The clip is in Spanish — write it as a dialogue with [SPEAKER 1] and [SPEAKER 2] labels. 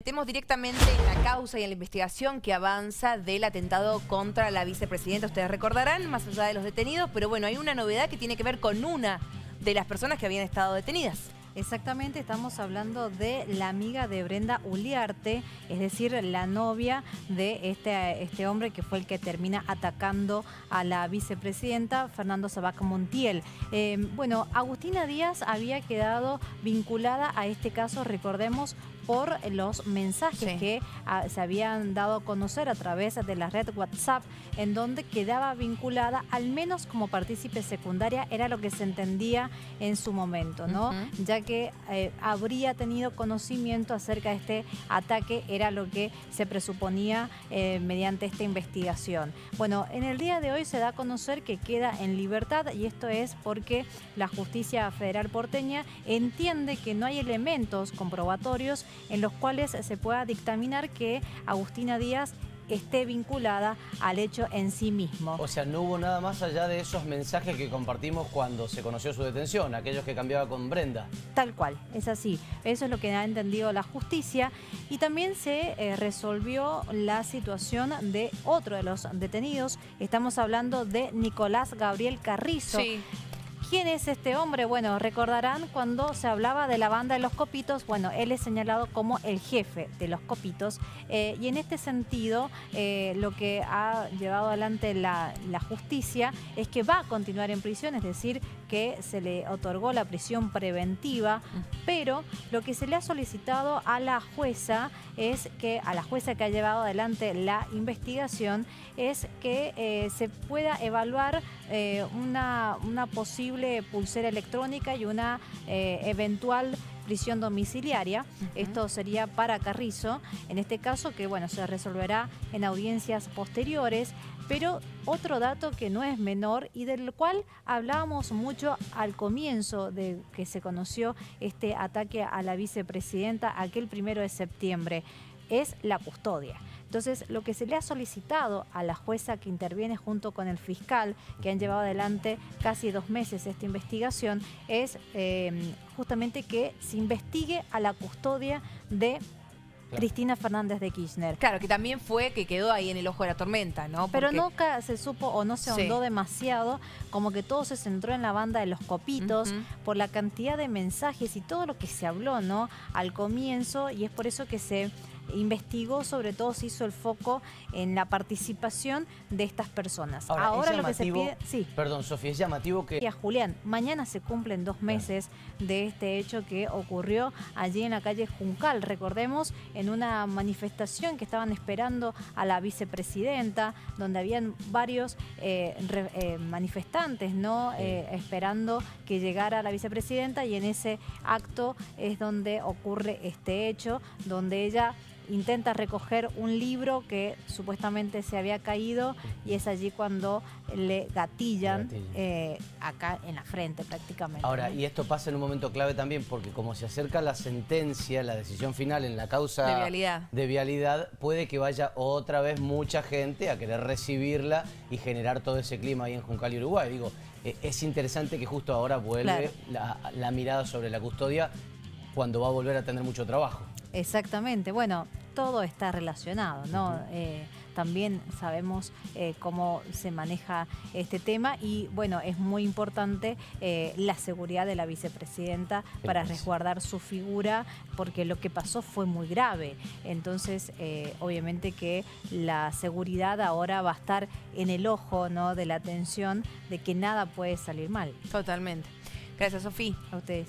[SPEAKER 1] Metemos directamente en la causa y en la investigación que avanza del atentado contra la vicepresidenta. Ustedes recordarán, más allá de los detenidos, pero bueno, hay una novedad que tiene que ver con una de las personas que habían estado detenidas.
[SPEAKER 2] Exactamente, estamos hablando de la amiga de Brenda Uliarte, es decir, la novia de este, este hombre que fue el que termina atacando a la vicepresidenta, Fernando Sabac Montiel. Eh, bueno, Agustina Díaz había quedado vinculada a este caso, recordemos, por los mensajes que ah, se habían dado a conocer a través de la red WhatsApp, en donde quedaba vinculada, al menos como partícipe secundaria, era lo que se entendía en su momento, ¿no? Ya que eh, habría tenido conocimiento acerca de este ataque, era lo que se presuponía eh, mediante esta investigación. Bueno, en el día de hoy se da a conocer que queda en libertad y esto es porque la justicia federal porteña entiende que no hay elementos comprobatorios en los cuales se pueda dictaminar que Agustina Díaz esté vinculada al hecho en sí mismo.
[SPEAKER 3] O sea, no hubo nada más allá de esos mensajes que compartimos cuando se conoció su detención, aquellos que cambiaba con Brenda.
[SPEAKER 2] Tal cual, es así. Eso es lo que ha entendido la justicia. Y también se eh, resolvió la situación de otro de los detenidos. Estamos hablando de Nicolás Gabriel Carrizo. Sí. ¿Quién es este hombre? Bueno, recordarán cuando se hablaba de la banda de los copitos, bueno, él es señalado como el jefe de los copitos eh, y en este sentido eh, lo que ha llevado adelante la, justicia es que va a continuar en prisión, es decir, que se le otorgó la prisión preventiva, pero lo que se le ha solicitado a la jueza es que, a la jueza que ha llevado adelante la investigación, es que eh, se pueda evaluar una, una posible pulsera electrónica y una eh, eventual prisión domiciliaria. Esto sería para Carrizo, en este caso que bueno, se resolverá en audiencias posteriores, pero otro dato que no es menor y del cual hablábamos mucho al comienzo de que se conoció este ataque a la vicepresidenta aquel primero de septiembre es la custodia. Entonces, lo que se le ha solicitado a la jueza que interviene junto con el fiscal, que han llevado adelante casi dos meses esta investigación, es eh, justamente que se investigue a la custodia de Cristina Fernández de Kirchner.
[SPEAKER 1] Claro, que también fue que quedó ahí en el ojo de la tormenta, ¿no?
[SPEAKER 2] Pero nunca se supo o no se ahondó demasiado, como que todo se centró en la banda de los copitos, por la cantidad de mensajes y todo lo que se habló, ¿no? Al comienzo, y es por eso que se investigó, sobre todo se hizo el foco en la participación de estas personas.
[SPEAKER 3] Ahora, lo que se pide... Sí. Perdón, Sofía, es llamativo que...
[SPEAKER 2] A Julián, mañana se cumplen dos meses de este hecho que ocurrió allí en la calle Juncal. Recordemos, en una manifestación que estaban esperando a la vicepresidenta, donde habían varios eh, eh, manifestantes, ¿no? Eh, esperando que llegara la vicepresidenta y en ese acto es donde ocurre este hecho, donde ella intenta recoger un libro que supuestamente se había caído y es allí cuando le gatillan eh, acá en la frente prácticamente.
[SPEAKER 3] Ahora, y esto pasa en un momento clave también porque como se acerca la sentencia, la decisión final en la causa
[SPEAKER 1] de vialidad,
[SPEAKER 3] de vialidad puede que vaya otra vez mucha gente a querer recibirla y generar todo ese clima ahí en Juncal y Uruguay. Digo, eh, es interesante que justo ahora vuelve la mirada sobre la custodia cuando va a volver a tener mucho trabajo.
[SPEAKER 2] Exactamente, bueno, todo está relacionado, ¿no? Eh, también sabemos eh, cómo se maneja este tema y bueno, es muy importante eh, la seguridad de la vicepresidenta para resguardar su figura porque lo que pasó fue muy grave. Entonces, obviamente que la seguridad ahora va a estar en el ojo ¿no? de la atención de que nada puede salir mal.
[SPEAKER 1] Totalmente. Gracias, Sofía.
[SPEAKER 2] A ustedes.